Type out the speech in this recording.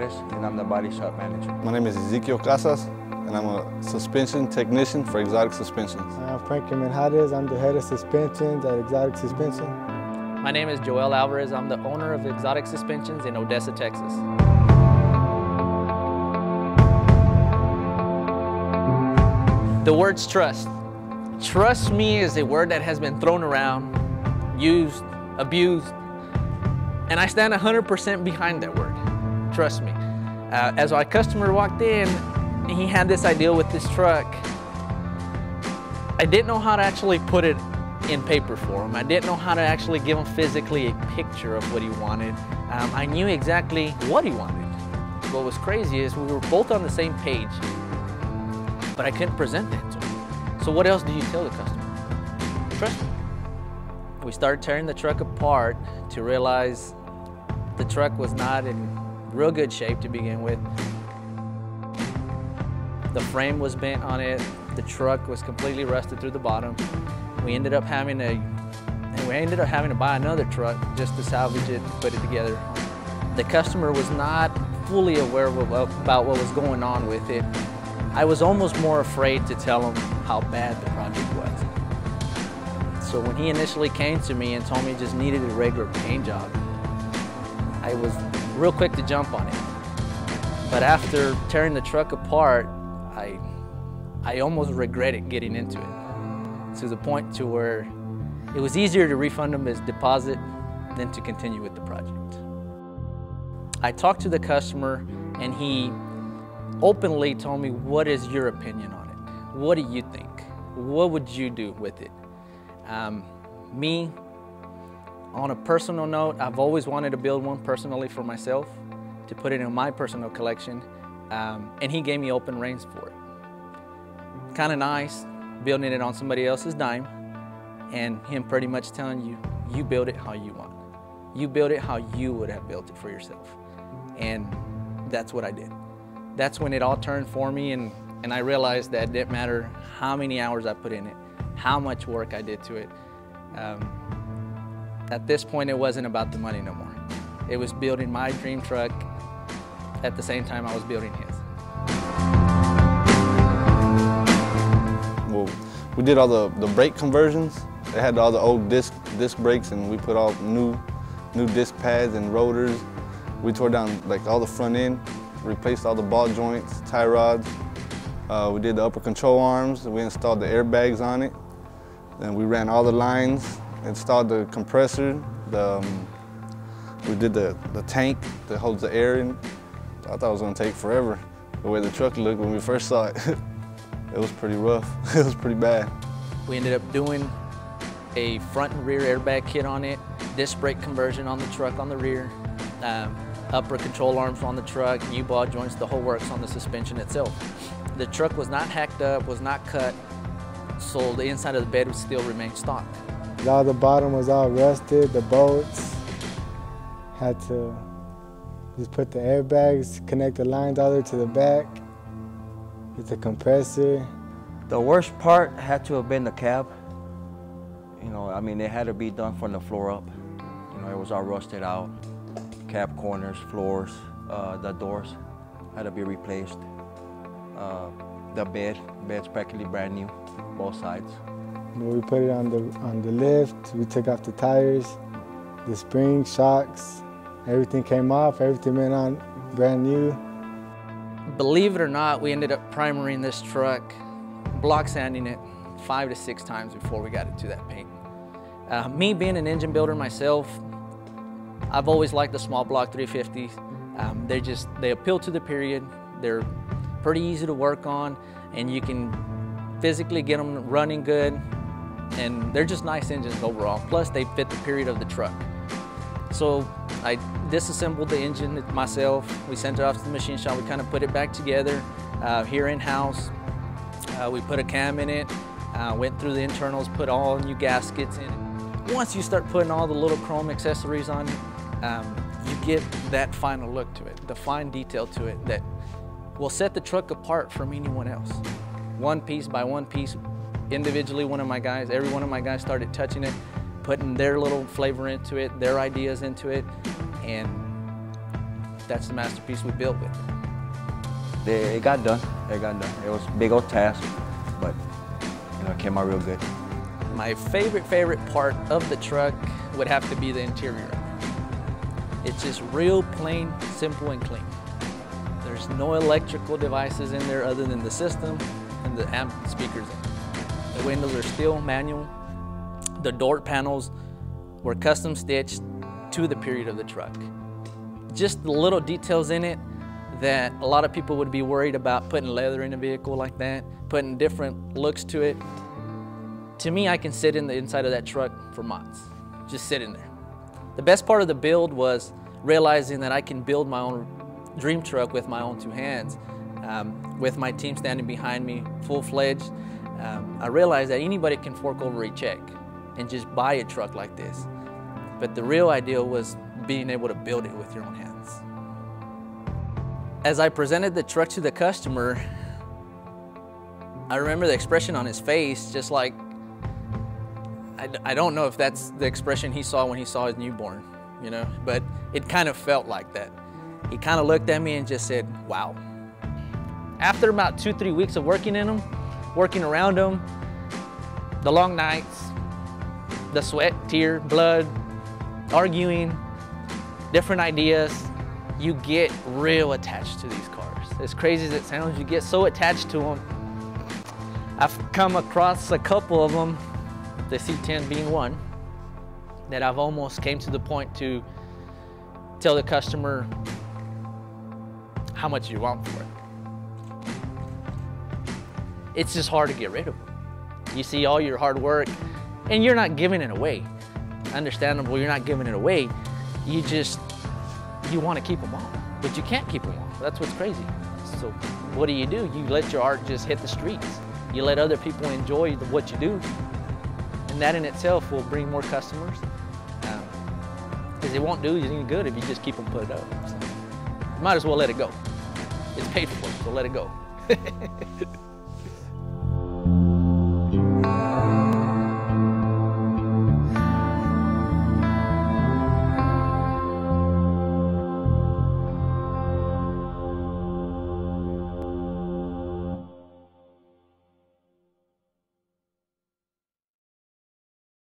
Juarez, and I'm the body shop manager. My name is Ezekiel Casas, and I'm a suspension technician for Exotic Suspensions. I'm Frankie Menjarez. I'm the head of suspensions at Exotic Suspension. My name is Joel Alvarez. I'm the owner of Exotic Suspensions in Odessa, Texas. The words trust. Trust me is a word that has been thrown around, used, abused, and I stand 100% behind that word. Trust me. Uh, as our customer walked in, he had this idea with this truck. I didn't know how to actually put it in paper for him. I didn't know how to actually give him physically a picture of what he wanted. Um, I knew exactly what he wanted. What was crazy is we were both on the same page, but I couldn't present that to him. So what else do you tell the customer? Trust me. We started tearing the truck apart to realize the truck was not in real good shape to begin with. The frame was bent on it. The truck was completely rusted through the bottom. We ended up having to, we ended up having to buy another truck just to salvage it put it together. The customer was not fully aware of, about what was going on with it. I was almost more afraid to tell him how bad the project was. So when he initially came to me and told me he just needed a regular paint job, I was real quick to jump on it. But after tearing the truck apart, I, I almost regretted getting into it to the point to where it was easier to refund him his deposit than to continue with the project. I talked to the customer and he openly told me, what is your opinion on it? What do you think? What would you do with it? Um, me, on a personal note, I've always wanted to build one personally for myself, to put it in my personal collection, um, and he gave me open reins for it. Kind of nice, building it on somebody else's dime, and him pretty much telling you, you build it how you want. You build it how you would have built it for yourself. And that's what I did. That's when it all turned for me, and, and I realized that it didn't matter how many hours I put in it, how much work I did to it. Um, at this point, it wasn't about the money no more. It was building my dream truck at the same time I was building his. Well, we did all the, the brake conversions. They had all the old disc, disc brakes and we put all new, new disc pads and rotors. We tore down like all the front end, replaced all the ball joints, tie rods. Uh, we did the upper control arms. We installed the airbags on it. Then we ran all the lines installed the compressor, the, um, we did the, the tank that holds the air in. I thought it was gonna take forever. The way the truck looked when we first saw it, it was pretty rough. it was pretty bad. We ended up doing a front and rear airbag kit on it, disc brake conversion on the truck on the rear, um, upper control arms on the truck, U-ball joints, the whole works on the suspension itself. The truck was not hacked up, was not cut, so the inside of the bed would still remain stock. All the bottom was all rusted, the bolts. Had to just put the airbags, connect the lines all the way to the back. Get the compressor. The worst part had to have been the cab. You know, I mean, it had to be done from the floor up. You know, it was all rusted out. Cab corners, floors, uh, the doors had to be replaced. Uh, the bed, bed's practically brand new, both sides. We put it on the on the lift, we took off the tires, the springs, shocks, everything came off, everything went on brand new. Believe it or not, we ended up primering this truck, block sanding it five to six times before we got it to that paint. Uh, me being an engine builder myself, I've always liked the small block 350s. Um, they just, they appeal to the period. They're pretty easy to work on and you can physically get them running good and they're just nice engines overall. Plus they fit the period of the truck. So I disassembled the engine myself. We sent it off to the machine shop. We kind of put it back together uh, here in-house. Uh, we put a cam in it, uh, went through the internals, put all new gaskets in it. Once you start putting all the little chrome accessories on it, um, you get that final look to it, the fine detail to it that will set the truck apart from anyone else. One piece by one piece, individually one of my guys, every one of my guys started touching it, putting their little flavor into it, their ideas into it, and that's the masterpiece we built with. They, it got done. It got done. It was a big old task, but you know, it came out real good. My favorite, favorite part of the truck would have to be the interior. It's just real plain, simple, and clean. There's no electrical devices in there other than the system and the amp speakers. The windows are still manual. The door panels were custom stitched to the period of the truck. Just the little details in it that a lot of people would be worried about putting leather in a vehicle like that, putting different looks to it. To me, I can sit in the inside of that truck for months, just sitting there. The best part of the build was realizing that I can build my own dream truck with my own two hands, um, with my team standing behind me, full-fledged. Um, I realized that anybody can fork over a check and just buy a truck like this. But the real ideal was being able to build it with your own hands. As I presented the truck to the customer, I remember the expression on his face, just like, I, I don't know if that's the expression he saw when he saw his newborn, you know, but it kind of felt like that. He kind of looked at me and just said, wow. After about two, three weeks of working in them, working around them, the long nights, the sweat, tear, blood, arguing, different ideas, you get real attached to these cars. As crazy as it sounds, you get so attached to them. I've come across a couple of them, the C10 being one, that I've almost came to the point to tell the customer how much you want for it. It's just hard to get rid of them. You see all your hard work and you're not giving it away. Understandable, you're not giving it away. You just you want to keep them all, but you can't keep them all. That's what's crazy. So what do you do? You let your art just hit the streets. You let other people enjoy what you do, and that in itself will bring more customers. Because um, it won't do you any good if you just keep them put up. So might as well let it go. It's paid for, so let it go.